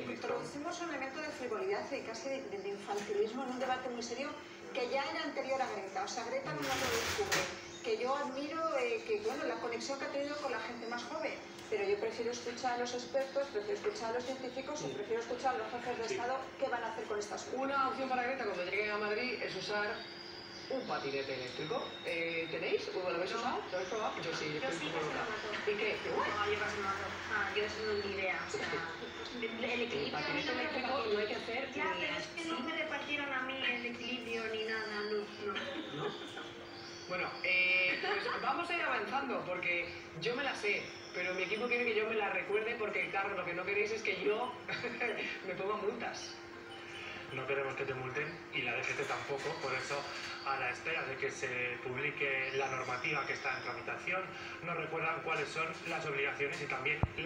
introducimos un elemento de frivolidad y casi de, de infantilismo en un debate muy serio que ya era anterior a Greta. O sea, Greta no lo descubre. Que yo admiro eh, que, bueno, la conexión que ha tenido con la gente más joven. Pero yo prefiero escuchar a los expertos, prefiero escuchar a los científicos y prefiero escuchar a los jefes de Estado qué van a hacer con estas cosas. Una opción para Greta cuando lleguen a Madrid es usar un patinete eléctrico. Eh, ¿Tenéis? ¿Lo habéis usado? ¿Lo habéis probado? Yo sí, Yo sí. ¿Y qué? No, yo casi mato. Ah, yo eso no ni idea. O sea, el equilibrio no hay que hacer Ya, ni pero es que no me repartieron a mí el equilibrio ni nada, no, no. Bueno, eh, pues vamos a ir avanzando porque yo me la sé, pero mi equipo quiere que yo me la recuerde porque, claro, lo que no queréis es que yo me ponga multas. No queremos que te multen y la DGT tampoco, por eso a la espera de que se publique la normativa que está en tramitación, nos recuerdan cuáles son las obligaciones y también las